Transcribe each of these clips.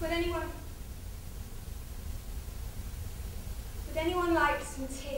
Would anyone... Would anyone like some tea?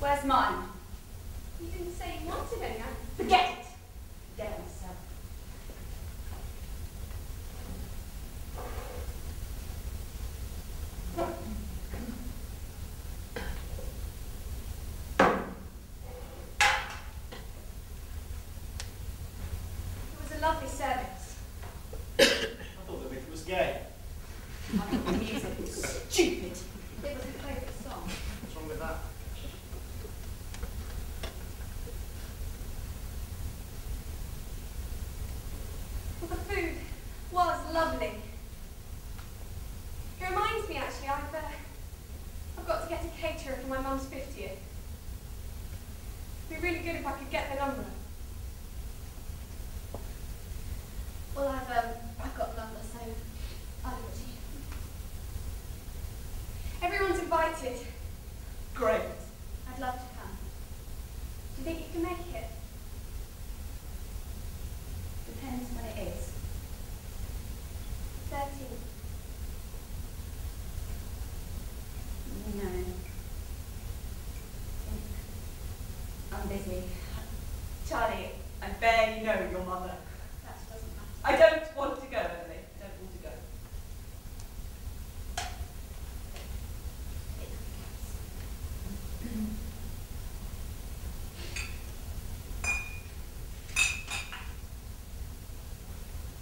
Where's mine? You didn't say you wanted any. Forget it. be really good if I could get the number. Well, I've, um, I've got the number, so I'll give it to you. Everyone's invited. Great. I'd love to come. Do you think you can make it?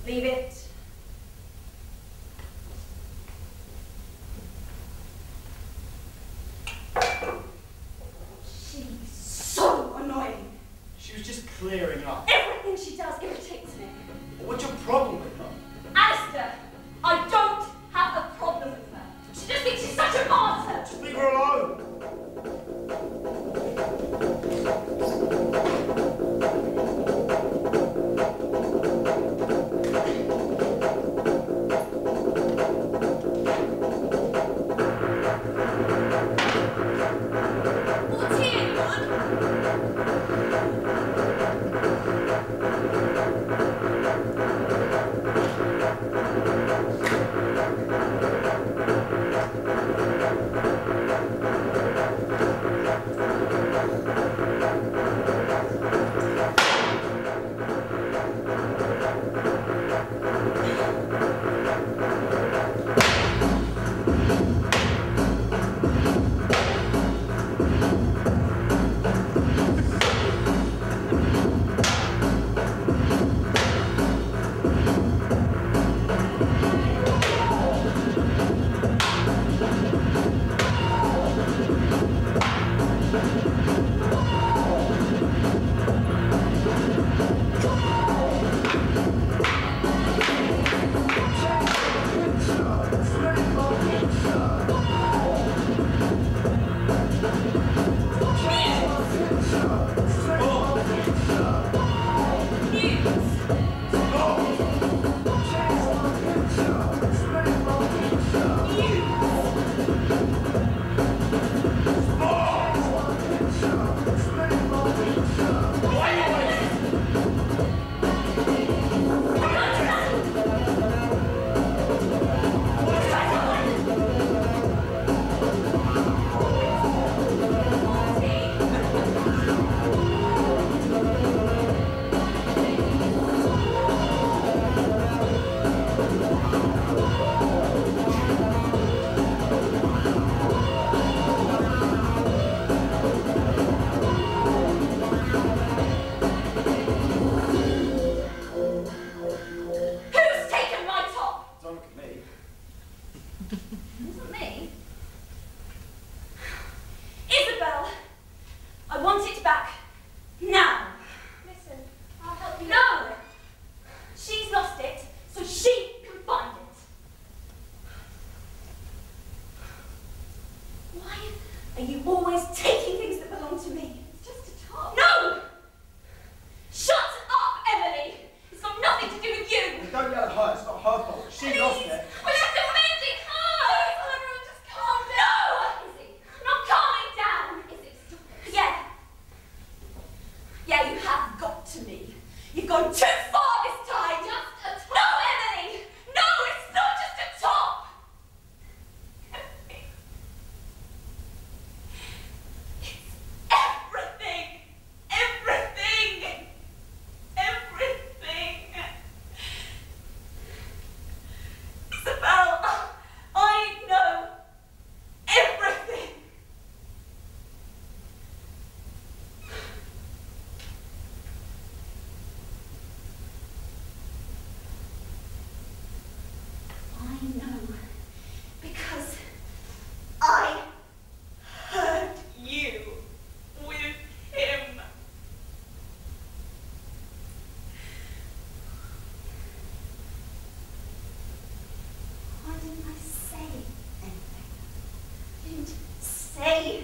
leave it. hey,